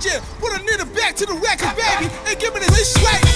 DJ, put a nigga back to the record, baby, and give me this shit.